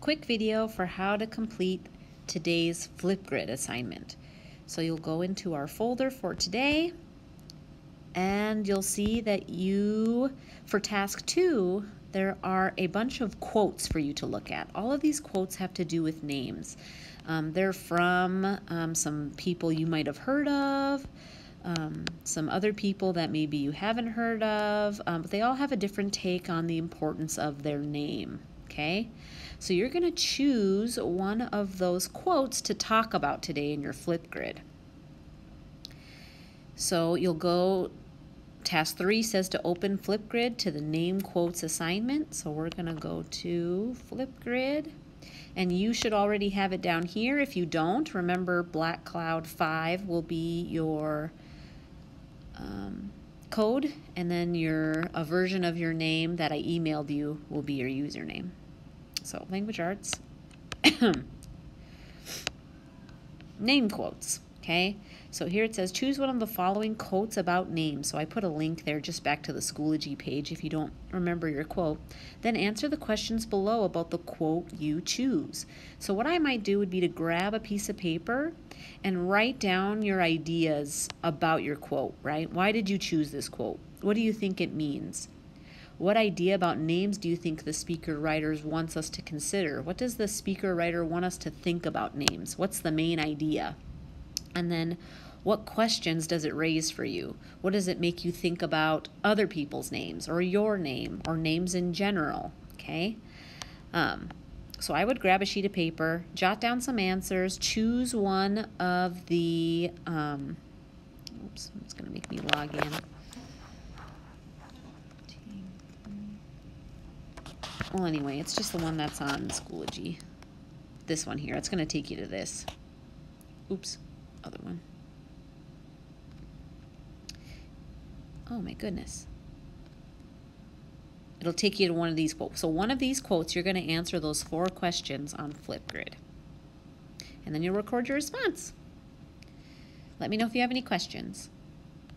quick video for how to complete today's Flipgrid assignment. So you'll go into our folder for today and you'll see that you, for task two, there are a bunch of quotes for you to look at. All of these quotes have to do with names. Um, they're from um, some people you might have heard of, um, some other people that maybe you haven't heard of, um, but they all have a different take on the importance of their name. Okay, so you're going to choose one of those quotes to talk about today in your Flipgrid. So you'll go, task three says to open Flipgrid to the name quotes assignment. So we're going to go to Flipgrid and you should already have it down here. If you don't, remember Black Cloud 5 will be your um, code and then your a version of your name that I emailed you will be your username. So language arts, name quotes, okay? So here it says, choose one of the following quotes about names. So I put a link there just back to the Schoology page if you don't remember your quote. Then answer the questions below about the quote you choose. So what I might do would be to grab a piece of paper and write down your ideas about your quote, right? Why did you choose this quote? What do you think it means? What idea about names do you think the speaker writers wants us to consider? What does the speaker writer want us to think about names? What's the main idea? And then what questions does it raise for you? What does it make you think about other people's names or your name or names in general? Okay. Um, so I would grab a sheet of paper, jot down some answers, choose one of the. Um, oops, it's going to make me log in. Well, anyway, it's just the one that's on Schoology. This one here. It's going to take you to this. Oops, other one. Oh my goodness. It'll take you to one of these quotes. So one of these quotes, you're going to answer those four questions on Flipgrid. And then you'll record your response. Let me know if you have any questions.